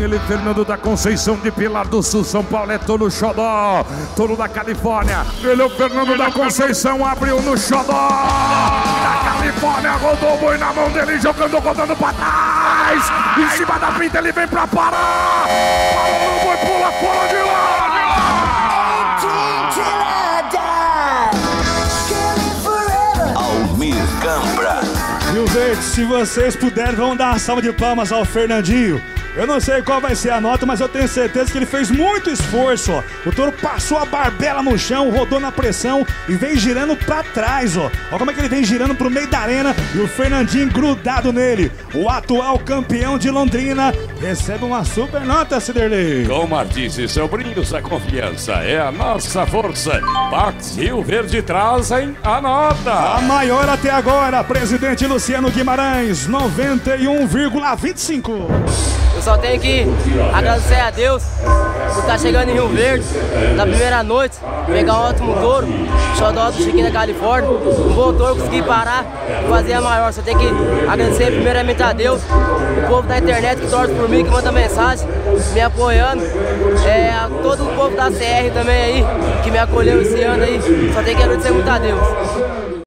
Ele, Fernando da Conceição de Pilar do Sul, São Paulo é Tolo Xodó. Tolo da Califórnia. Ele, o Fernando da Conceição, abriu no Xodó. Da Califórnia, rodou o boi na mão dele, jogando, rodando pra trás. Em cima da pinta, ele vem pra parar. Parou no boi, pula fora de lá. Almir Gambra. Rio Verde, se vocês puderem, vão dar uma salva de palmas ao Fernandinho. Eu não sei qual vai ser a nota, mas eu tenho certeza que ele fez muito esforço, ó. O touro passou a barbela no chão, rodou na pressão e vem girando pra trás, ó. Olha como é que ele vem girando pro meio da arena e o Fernandinho grudado nele. O atual campeão de Londrina recebe uma super nota, Ciderley. Com Martins e seu brindos, a confiança é a nossa força. Pax Rio Verde trazem a nota. A maior até agora, presidente Luciano Guimarães, 91,25. Eu só tenho que agradecer a Deus por estar chegando em Rio Verde na primeira noite, pegar um ótimo touro, xodó do Chiquinho da Califórnia, um bom touro, conseguir parar fazer a maior. Só tenho que agradecer primeiramente a Deus, o povo da internet que torce por mim, que manda mensagem, me apoiando, é, a todo o povo da CR também aí, que me acolheu esse ano aí. Só tenho que agradecer muito a Deus.